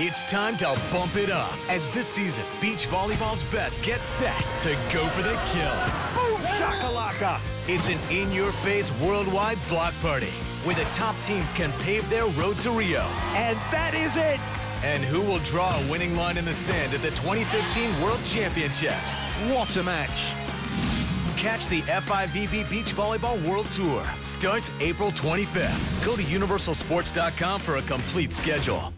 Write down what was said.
It's time to bump it up as this season, beach volleyball's best get set to go for the kill. Boom shakalaka! It's an in-your-face worldwide block party where the top teams can pave their road to Rio. And that is it! And who will draw a winning line in the sand at the 2015 World Championships? What a match! Catch the FIVB Beach Volleyball World Tour. Starts April 25th. Go to universalsports.com for a complete schedule.